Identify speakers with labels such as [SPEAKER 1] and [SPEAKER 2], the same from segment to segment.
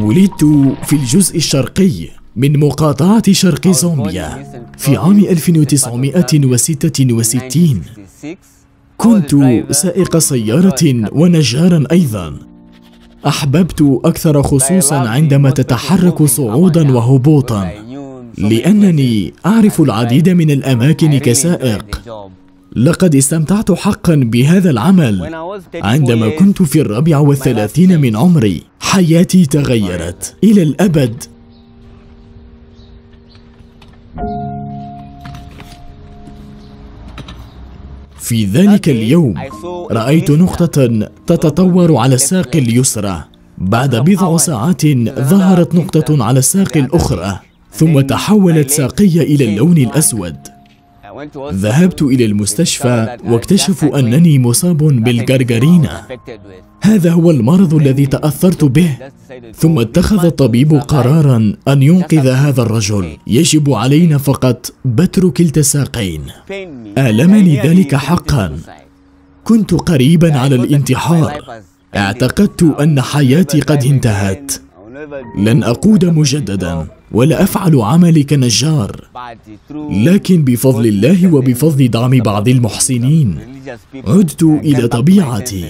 [SPEAKER 1] ولدت في الجزء الشرقي من مقاطعة شرق زامبيا في عام 1966 كنت سائق سيارة ونجارا أيضا. أحببت أكثر خصوصا عندما تتحرك صعودا وهبوطا لأنني أعرف العديد من الأماكن كسائق. لقد استمتعت حقا بهذا العمل. عندما كنت في الرابع والثلاثين من عمري حياتي تغيرت. إلى الأبد. في ذلك اليوم رأيت نقطة تتطور على الساق اليسرى. بعد بضع ساعات ظهرت نقطة على الساق الأخرى. ثم تحولت ساقي إلى اللون الأسود. ذهبت إلى المستشفى واكتشفوا أنني مصاب بالجرجرينا هذا هو المرض الذي تأثرت به. ثم اتخذ الطبيب قرارا أن ينقذ هذا الرجل. يجب علينا فقط بتر كلتا الساقين آلمني ذلك حقا. كنت قريبا على الانتحار. اعتقدت أن حياتي قد انتهت. لن أقود مجددا. ولا أفعل عملي كنجار لكن بفضل الله وبفضل دعم بعض المحسنين. عدت إلى طبيعتي.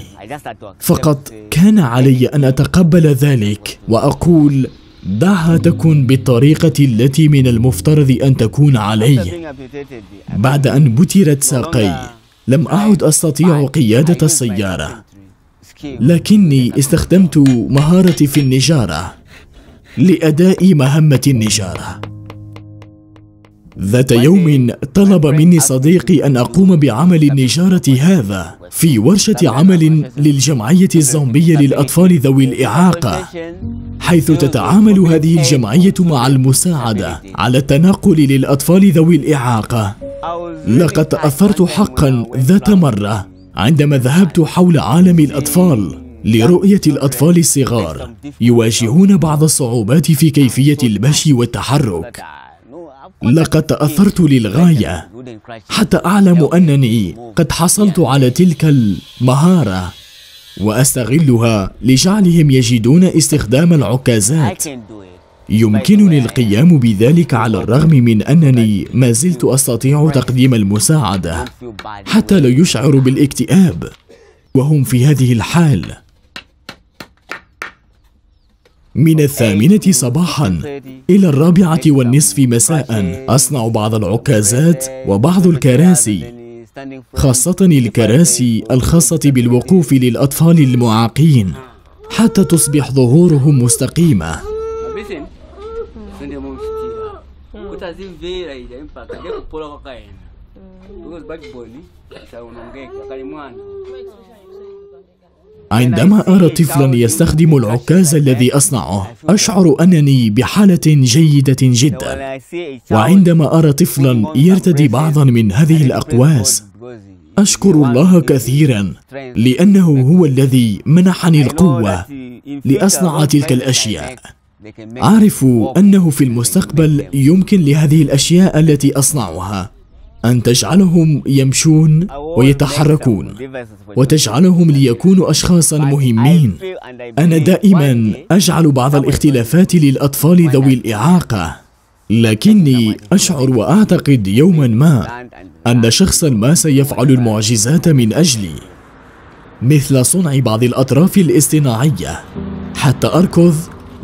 [SPEAKER 1] فقط كان علي أن أتقبل ذلك وأقول دعها تكن بالطريقة التي من المفترض أن تكون علي. بعد أن بترت ساقي لم أعد أستطيع قيادة السيارة. لكني استخدمت مهارتي في النجارة. لأداء مهمة النجارة. ذات يوم طلب مني صديقي أن أقوم بعمل النجارة هذا في ورشة عمل للجمعية الزامبية للأطفال ذوي الإعاقة حيث تتعامل هذه الجمعية مع المساعدة على التنقل للأطفال ذوي الإعاقة. لقد تأثرت حقا ذات مرة عندما ذهبت حول عالم الأطفال لرؤية الأطفال الصغار يواجهون بعض الصعوبات في كيفية المشي والتحرك. لقد تأثرت للغاية. حتى أعلم أنني قد حصلت على تلك المهارة وأستغلها لجعلهم يجدون استخدام العكازات. يمكنني القيام بذلك على الرغم من أنني ما زلت أستطيع تقديم المساعدة حتى لا يشعر بالاكتئاب. وهم في هذه الحال. من الثامنة صباحا إلى الرابعة والنصف مساء. أصنع بعض العكازات وبعض الكراسي خاصة الكراسي الخاصة بالوقوف للأطفال المعاقين حتى تصبح ظهورهم مستقيمة. عندما أرى طفلا يستخدم العكاز الذي أصنعه أشعر أنني بحالة جيدة جدا. وعندما أرى طفلا يرتدي بعضا من هذه الأقواس أشكر الله كثيرا لأنه هو الذي منحني القوة لأصنع تلك الأشياء. أعرف أنه في المستقبل يمكن لهذه الأشياء التي أصنعها. أن تجعلهم يمشون ويتحركون وتجعلهم ليكونوا أشخاصا مهمين. أنا دائما أجعل بعض الاختلافات للأطفال ذوي الإعاقة لكني أشعر وأعتقد يوما ما أن شخصا ما سيفعل المعجزات من أجلي مثل صنع بعض الأطراف الاصطناعية. حتى أركض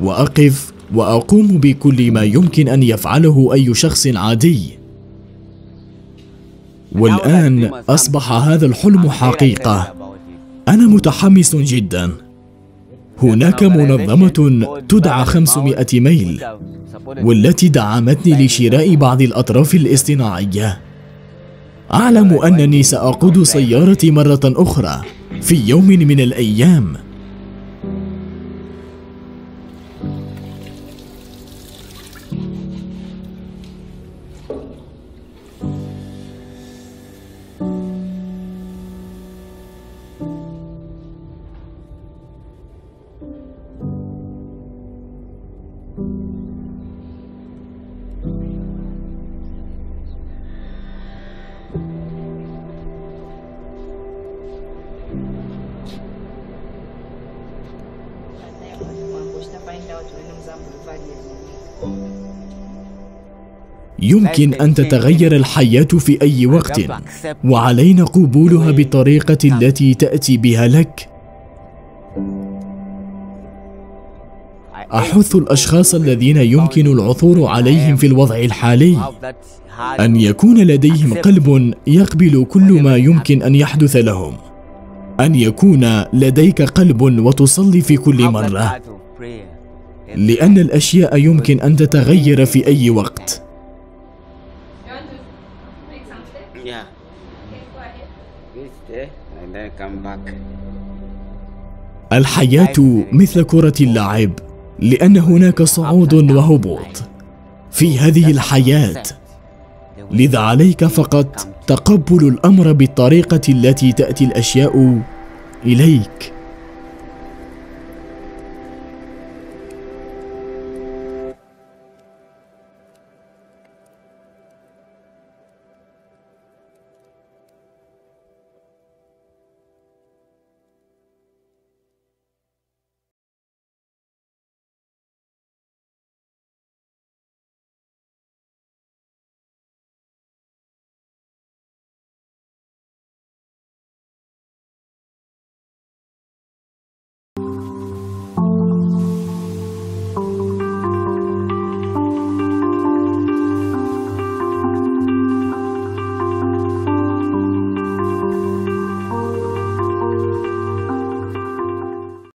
[SPEAKER 1] وأقف وأقوم بكل ما يمكن أن يفعله أي شخص عادي. والآن أصبح هذا الحلم حقيقة. أنا متحمس جدا. هناك منظمة تدعى 500 ميل والتي دعمتني لشراء بعض الأطراف الاصطناعية. أعلم أنني سأقود سيارتي مرة أخرى في يوم من الأيام. يمكن أن تتغير الحياة في أي وقت. وعلينا قبولها بالطريقة التي تأتي بها لك. أحث الأشخاص الذين يمكن العثور عليهم في الوضع الحالي. أن يكون لديهم قلب يقبل كل ما يمكن أن يحدث لهم. أن يكون لديك قلب وتصلي في كل مرة. لأن الأشياء يمكن أن تتغير في أي وقت. الحياة مثل كرة اللعب لأن هناك صعود وهبوط في هذه الحياة. لذا عليك فقط تقبل الأمر بالطريقة التي تأتي الأشياء إليك.